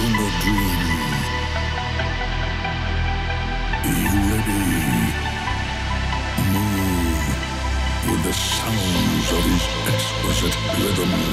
dream. Ready. Move with the sounds of his exquisite rhythms.